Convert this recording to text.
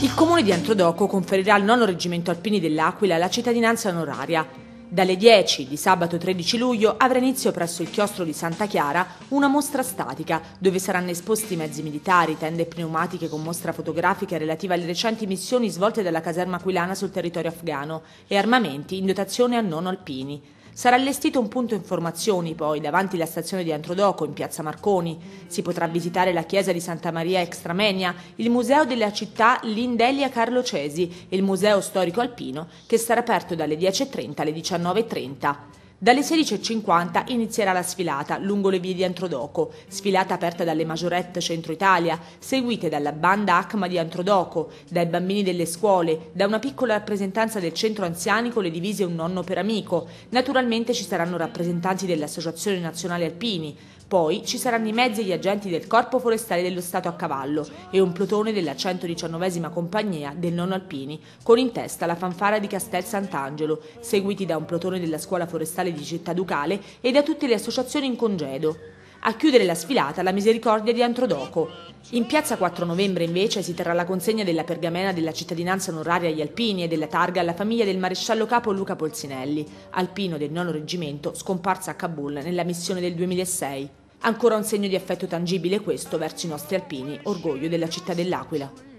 Il comune di Antrodoco conferirà al nono reggimento alpini dell'Aquila la cittadinanza onoraria. Dalle 10 di sabato 13 luglio avrà inizio presso il chiostro di Santa Chiara una mostra statica dove saranno esposti mezzi militari, tende pneumatiche con mostra fotografica relativa alle recenti missioni svolte dalla caserma aquilana sul territorio afghano e armamenti in dotazione a nono alpini. Sarà allestito un punto informazioni poi davanti alla stazione di Antrodoco in piazza Marconi. Si potrà visitare la chiesa di Santa Maria Extramenia, il museo della città Lindelia Carlo Cesi e il museo storico alpino che sarà aperto dalle 10.30 alle 19.30. Dalle 16.50 inizierà la sfilata lungo le vie di Antrodoco, sfilata aperta dalle Majorette Centro Italia, seguite dalla banda ACMA di Antrodoco, dai bambini delle scuole, da una piccola rappresentanza del centro anziani con le divise Un nonno per amico. Naturalmente ci saranno rappresentanti dell'Associazione Nazionale Alpini, poi ci saranno i mezzi e gli agenti del Corpo Forestale dello Stato a cavallo e un plotone della 119 Compagnia del Nono Alpini, con in testa la fanfara di Castel Sant'Angelo, seguiti da un plotone della Scuola Forestale di Città Ducale e da tutte le associazioni in congedo. A chiudere la sfilata la misericordia di Antrodoco. In piazza 4 novembre invece si terrà la consegna della pergamena della cittadinanza onoraria agli alpini e della targa alla famiglia del maresciallo capo Luca Polsinelli, alpino del nono reggimento scomparsa a Kabul nella missione del 2006. Ancora un segno di affetto tangibile questo verso i nostri alpini, orgoglio della città dell'Aquila.